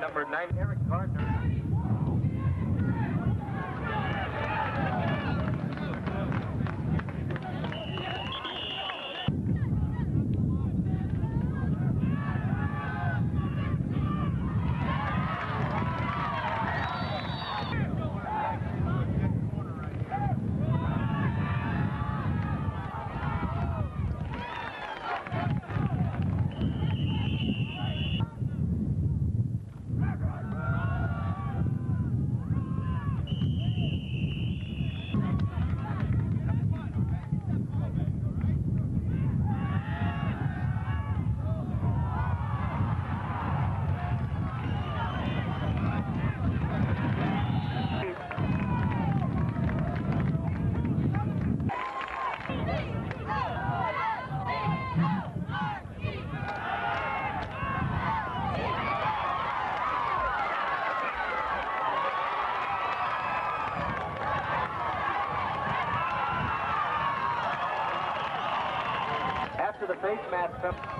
number 90. Face mask comes.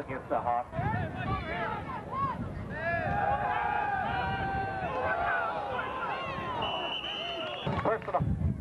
Against the Hawks. Personal. Malone.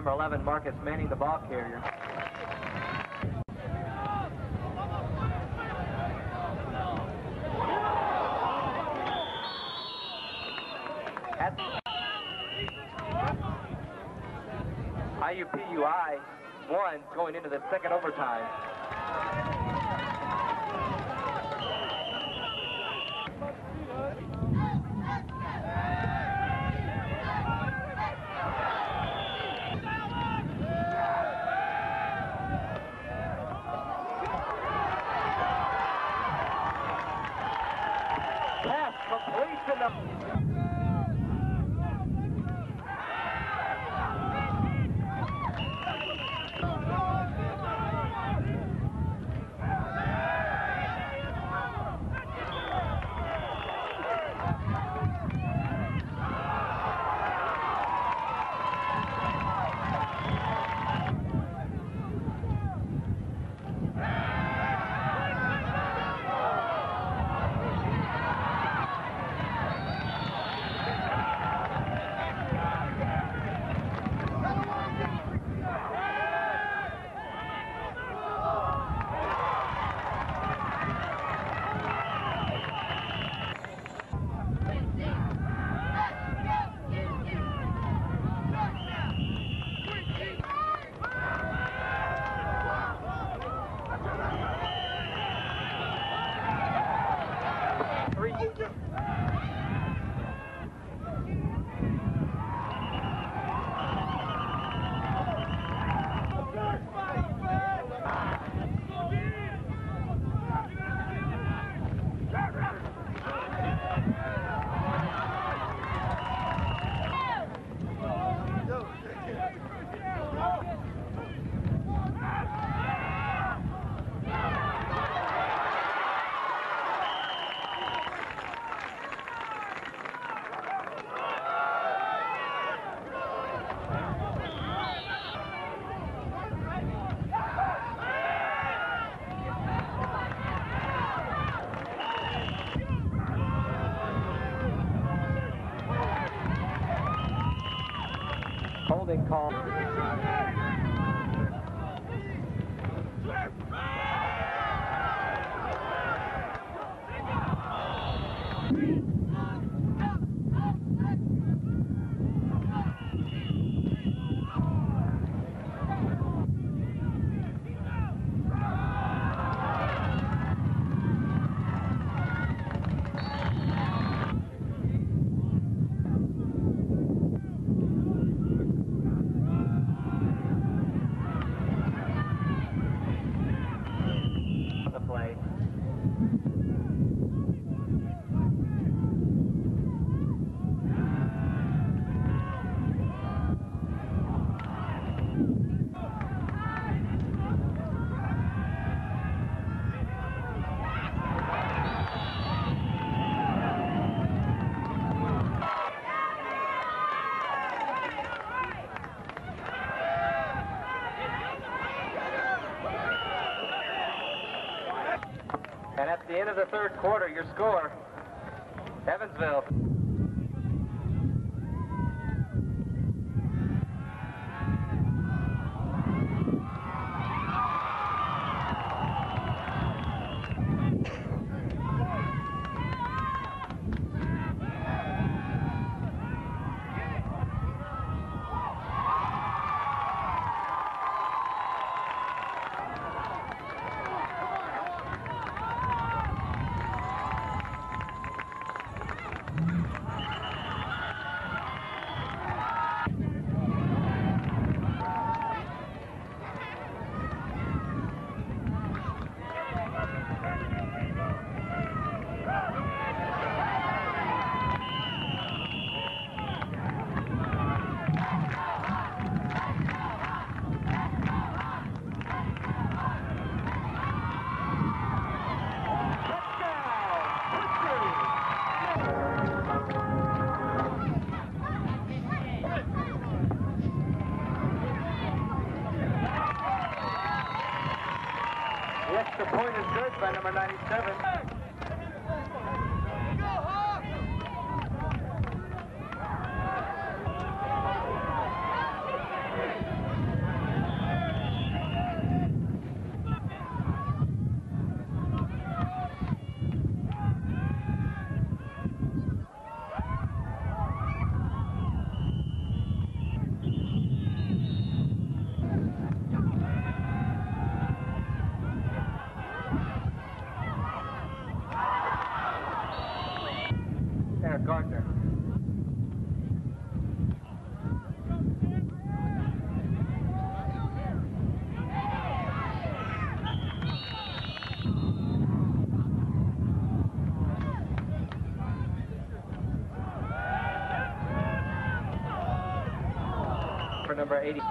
Number 11, Marcus Manning, the ball carrier. Call. Of the third quarter, your score, Evansville. Number 80.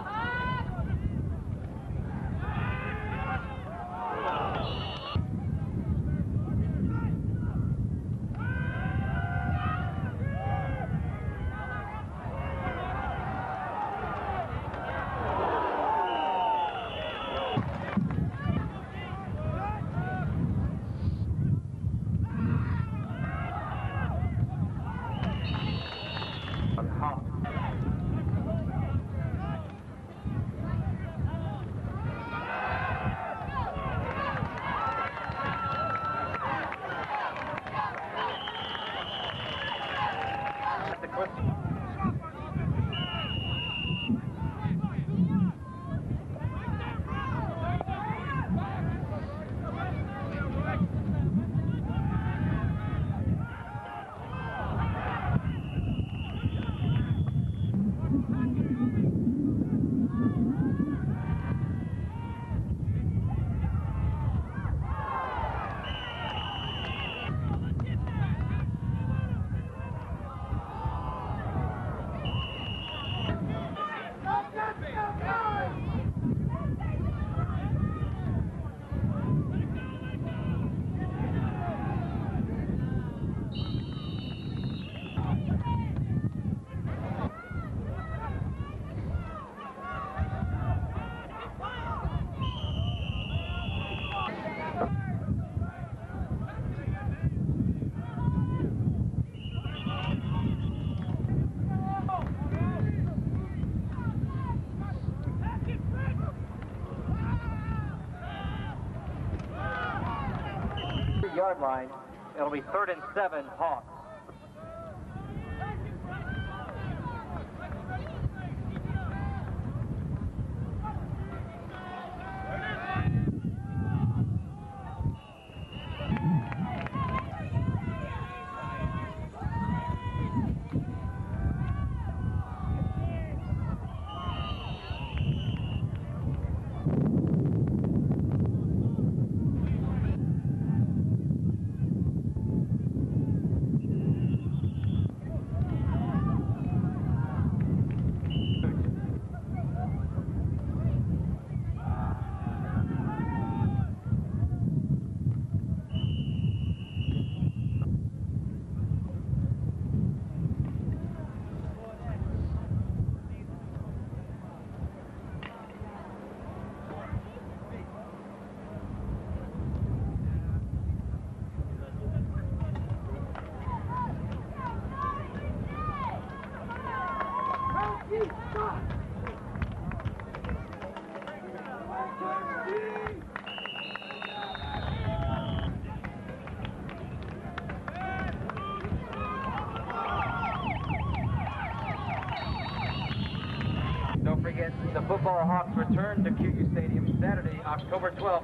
Line. It'll be third and seven. Football Hawks return to QU Stadium Saturday, October 12th.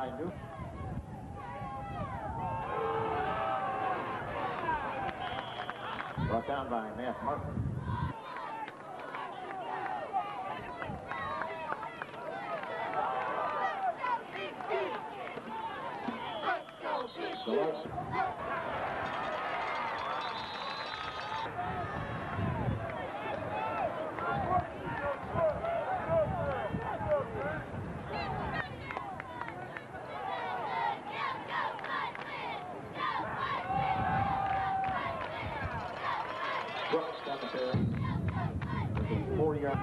Down by Brought down by Matt Martin. Gillespie. Brooks got the carry. Within 40 yards.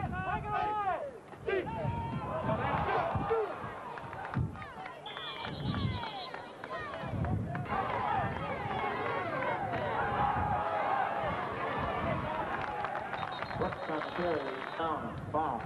Brooks got the carry. Down. Foul.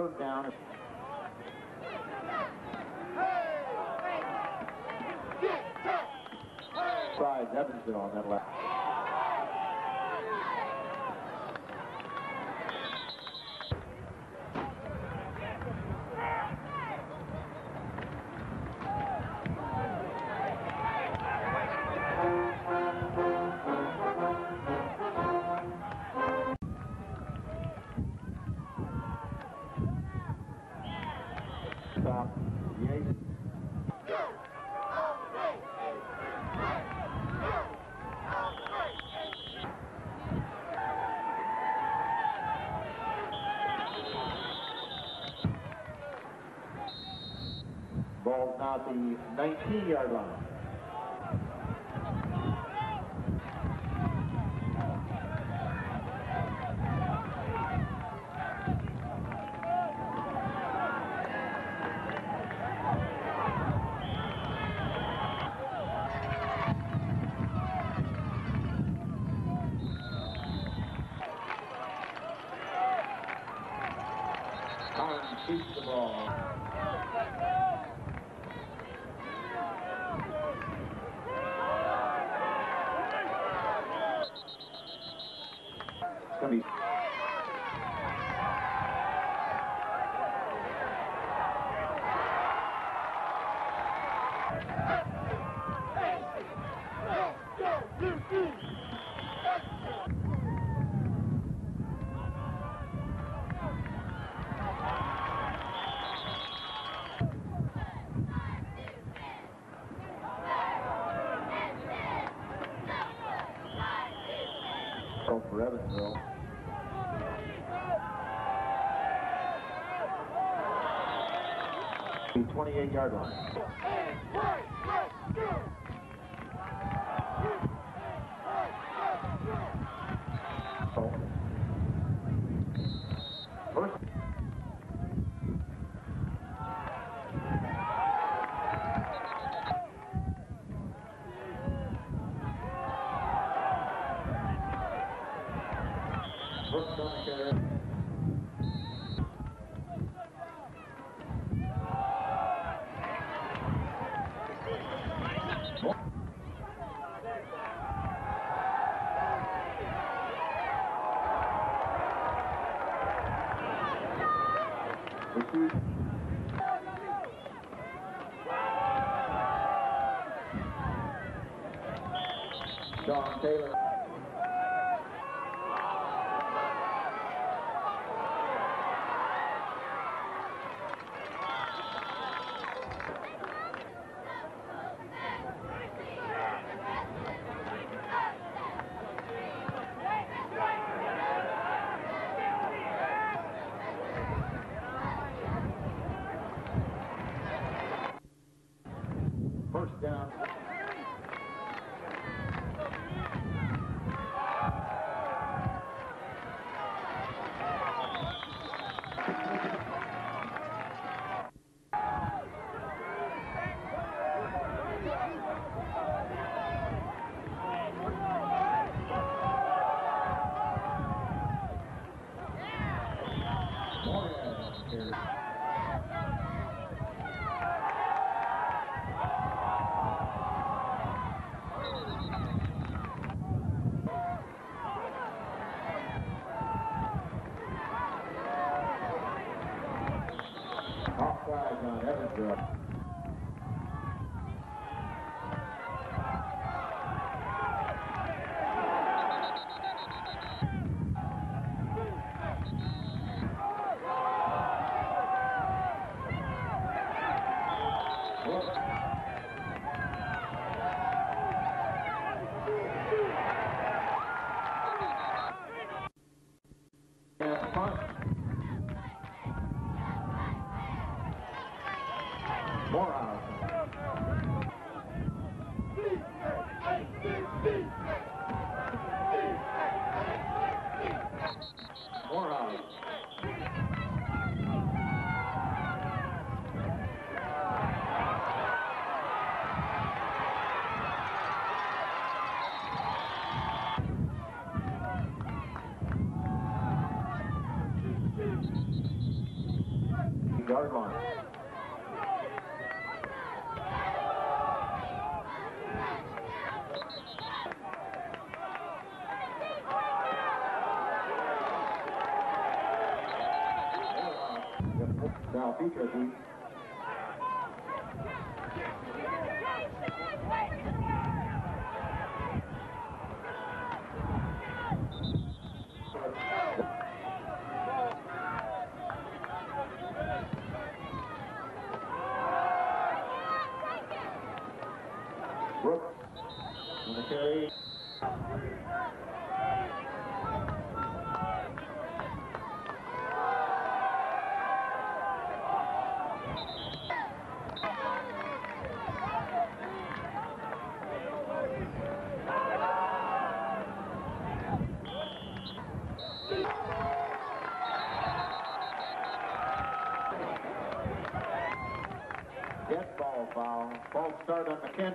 Third down. Prize Evansville on that left. 19-yard line. Collins keeps the ball. It's going to be Go for Evansville. The 28-yard line. So, First. First down carry. Receive. Sean Taylor. First down. Moran carry. Offside on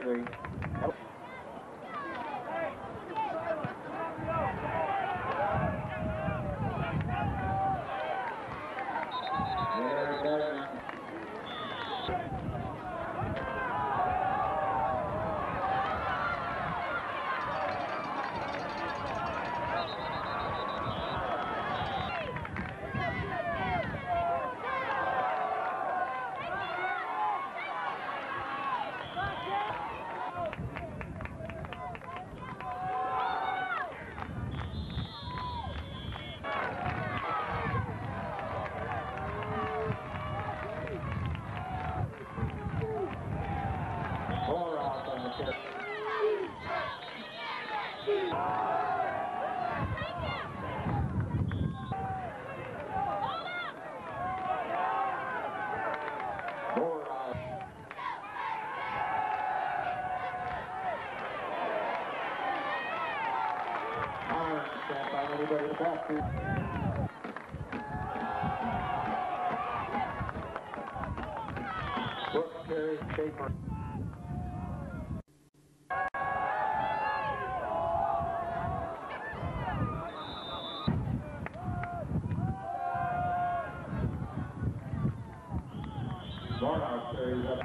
three. There, Gardner. Four Brooks carries Schaefer. Morehouse carries up.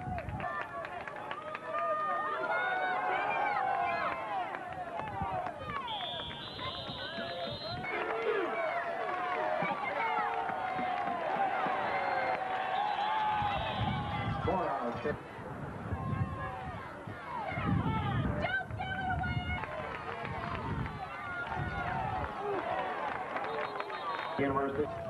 Morehouse carries. University.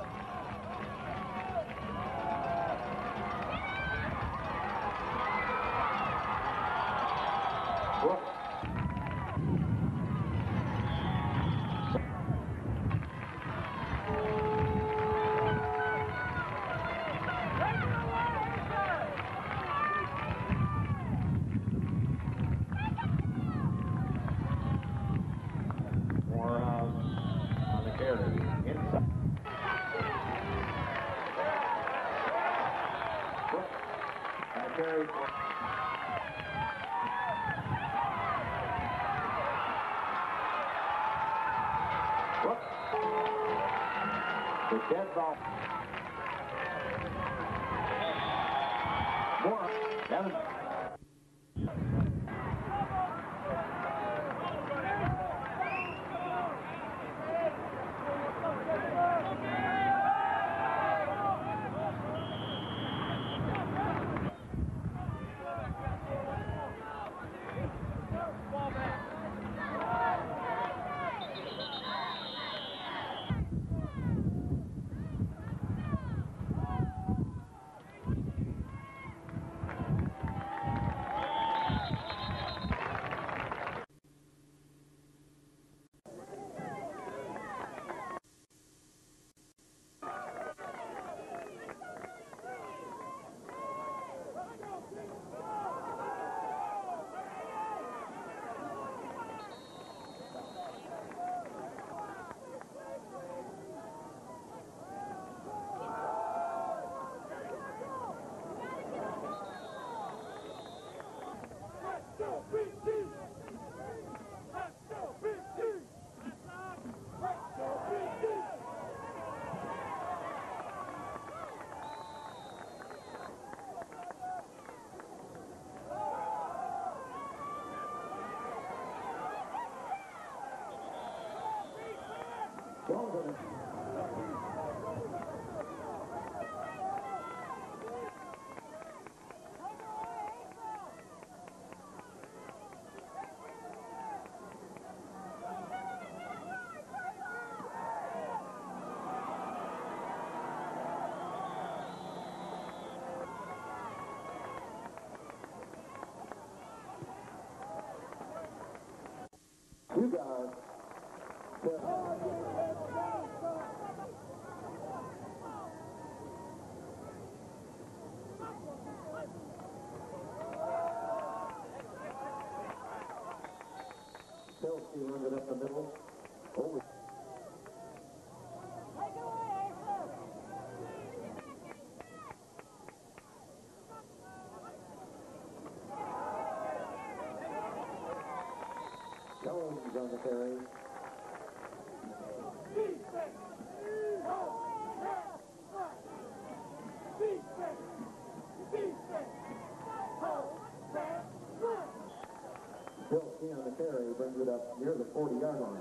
You guys. He runs up the middle. Over. Jones on the carry. Brings it up near the 40-yard line.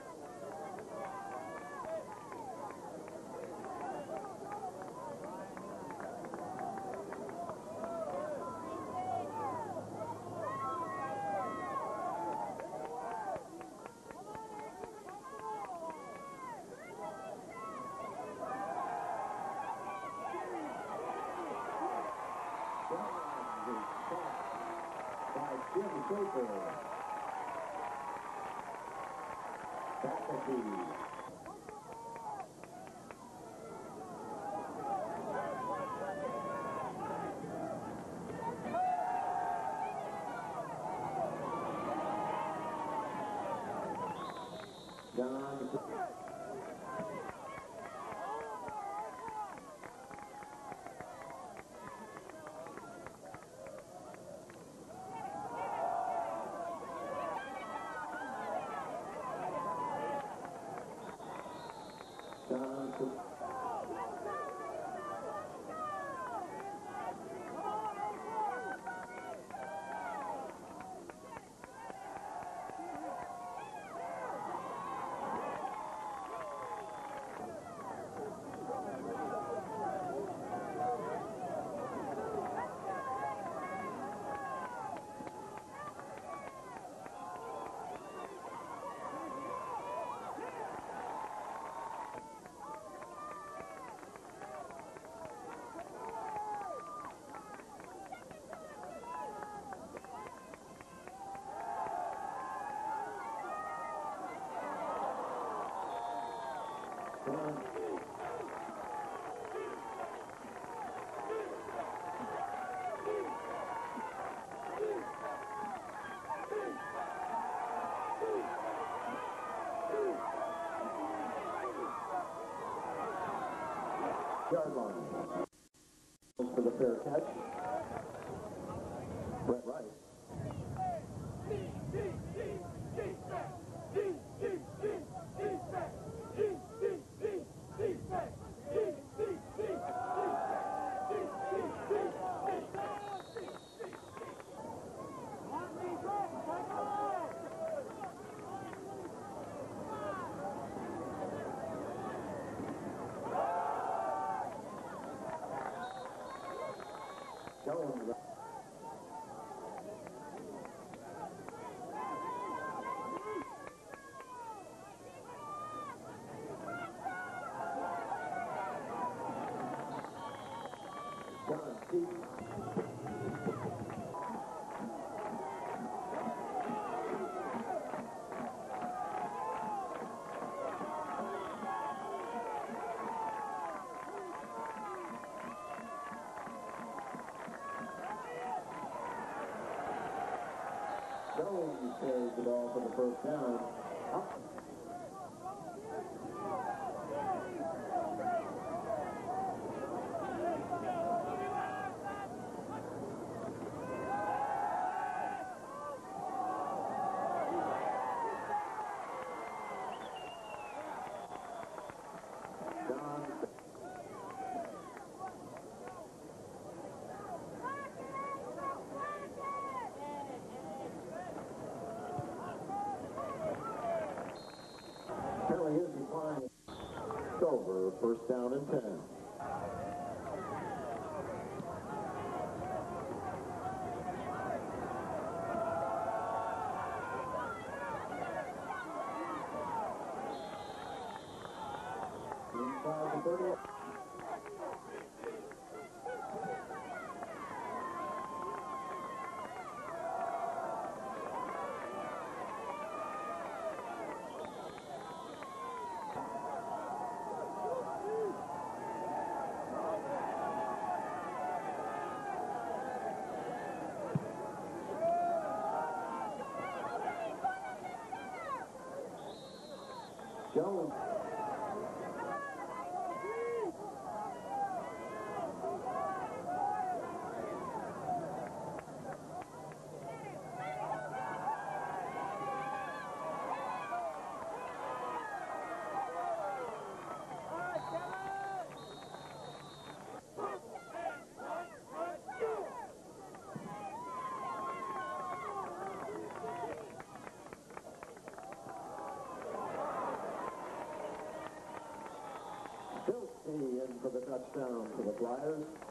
John John yard line. For the fair catch. Brett Rice. Jones. John Keith. Jones carries the ball for the first down. Penalty is. It's over. First down and 10. Então, In for the touchdown for the Flyers.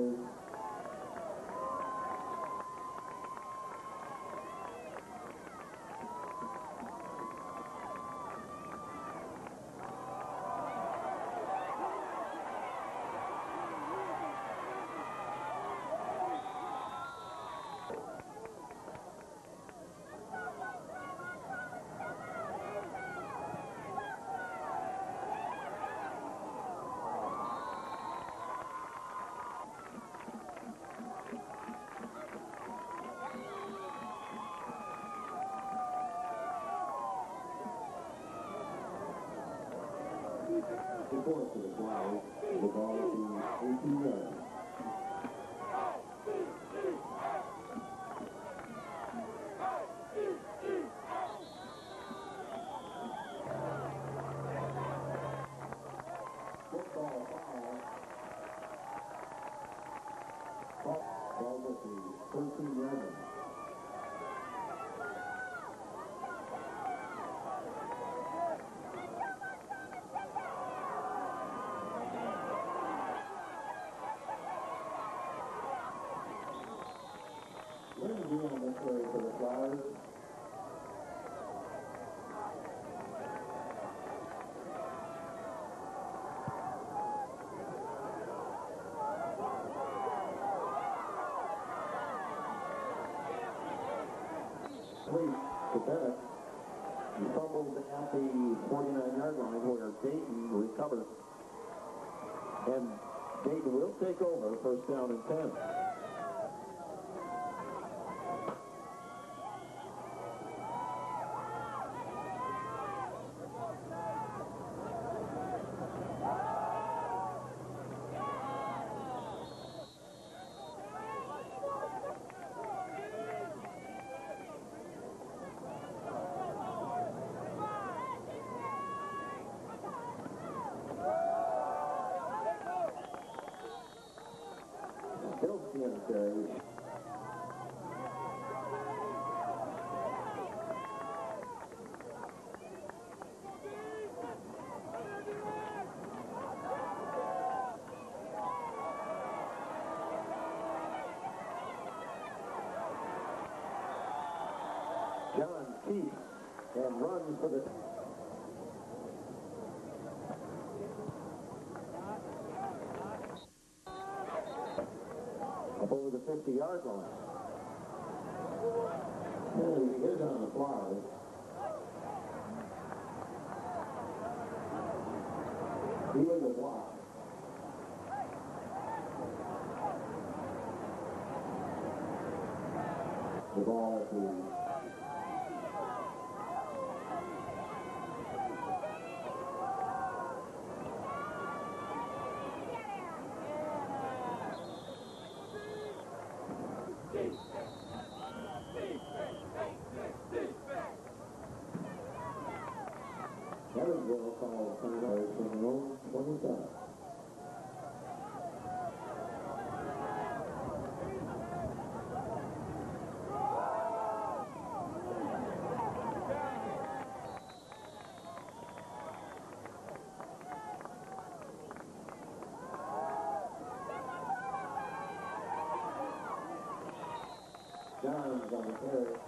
Important as well, the ball is 89. Three to Bennett. He fumbled at the 49-yard line where Dayton recovered. And Dayton will take over first down and 10. Keeps and runs for the up over the 50-yard line. Penalty is on the fly. Even the block. The ball the Tuesday. Jones on the carry.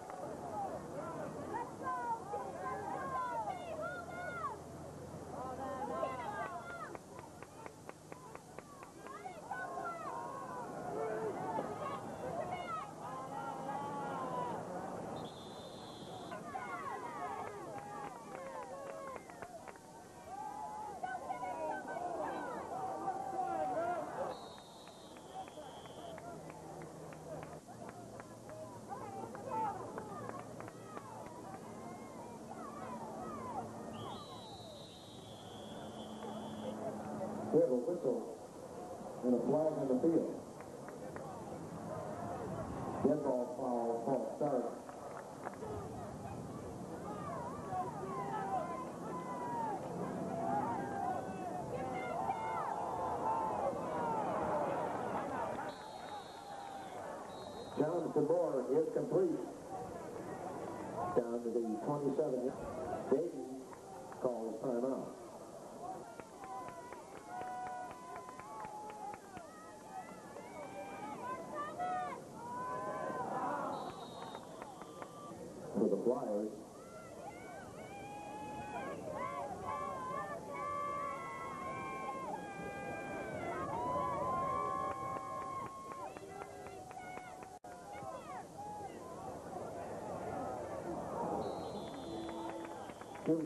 We have a whistle and a flag on the field. Dead ball foul, false start. John DeMore is complete. Down to the 27. Dayton calls timeout. Flyers.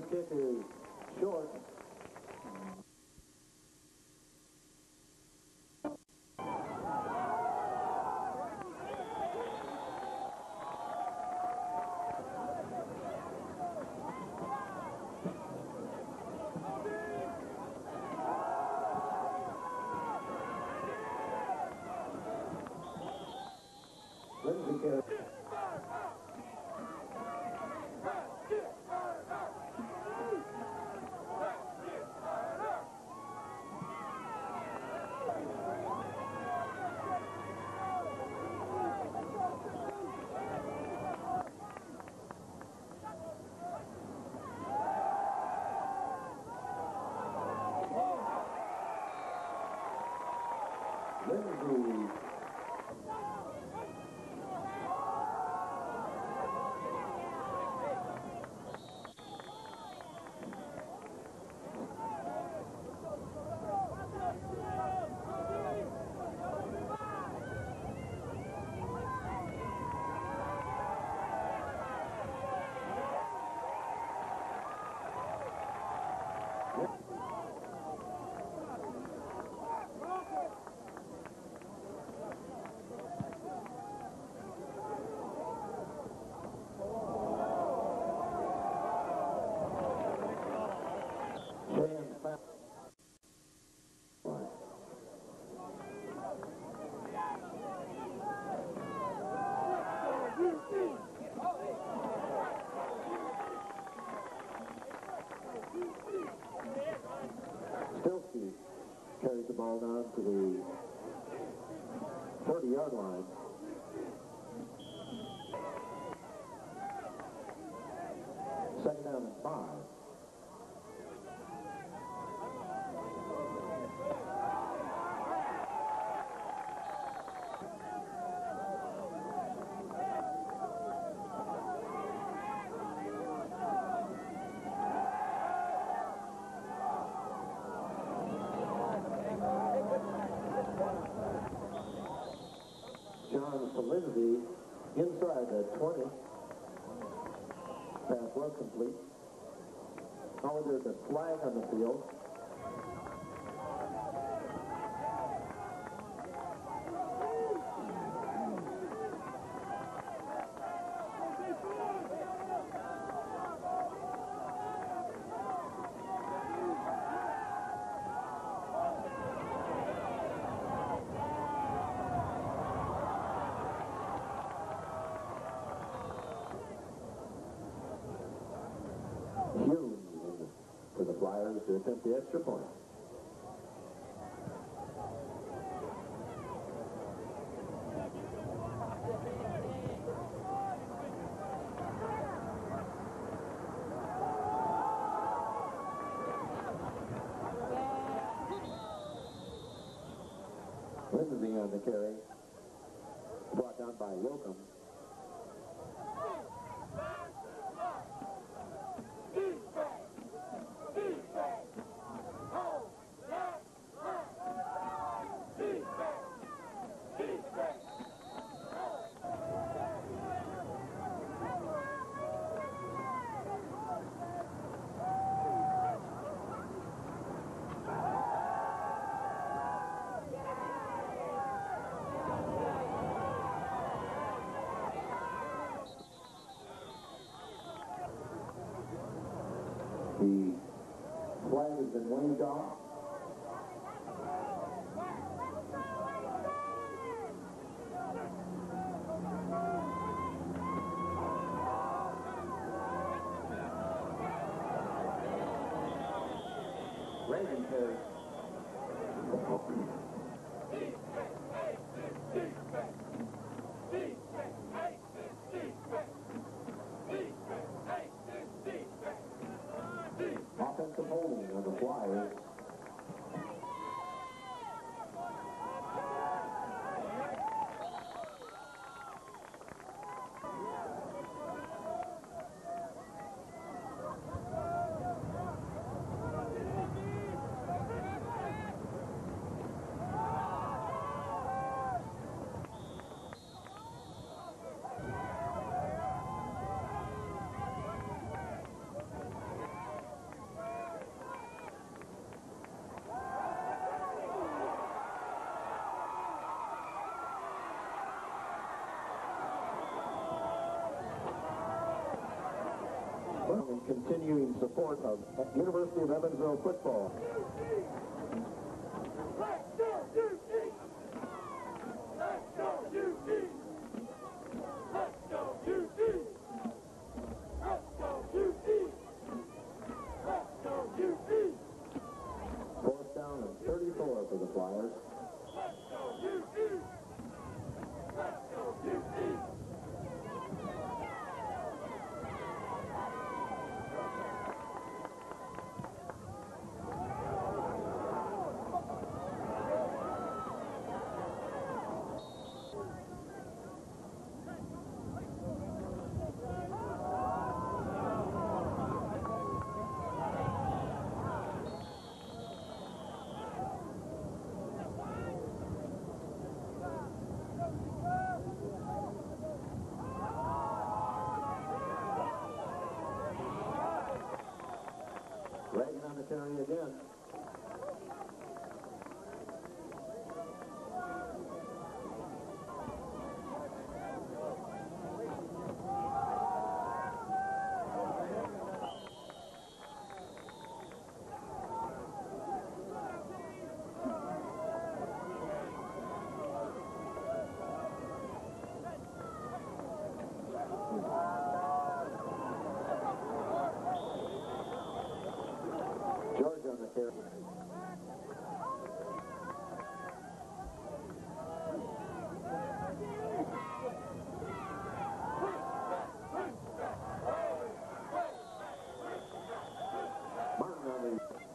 Kick is short. Stilsky carries the ball down to the 30-yard line. Second down and five. Inside the 20. Pass was complete. Oh, there's a flag on the field. Hume for the Flyers to attempt the extra point. Lindsay on the carry. Brought down by Yoakum. The flag has been waved off. Reagan carries. Offensive holding of the Flyers. In continuing support of University of Evansville football. Fourth down and 34 for the Flyers. On again. On the carry. Martin on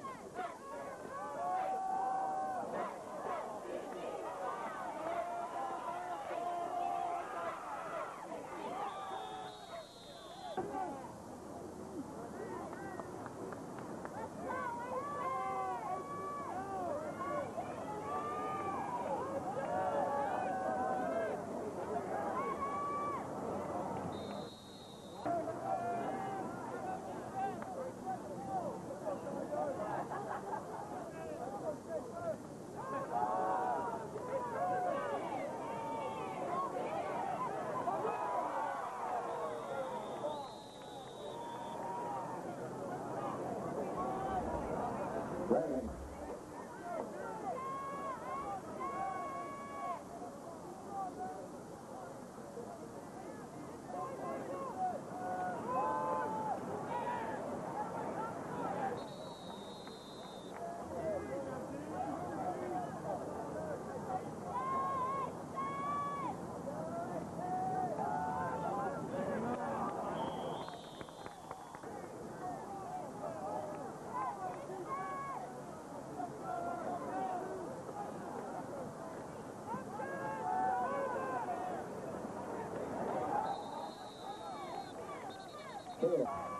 Reagan. Here.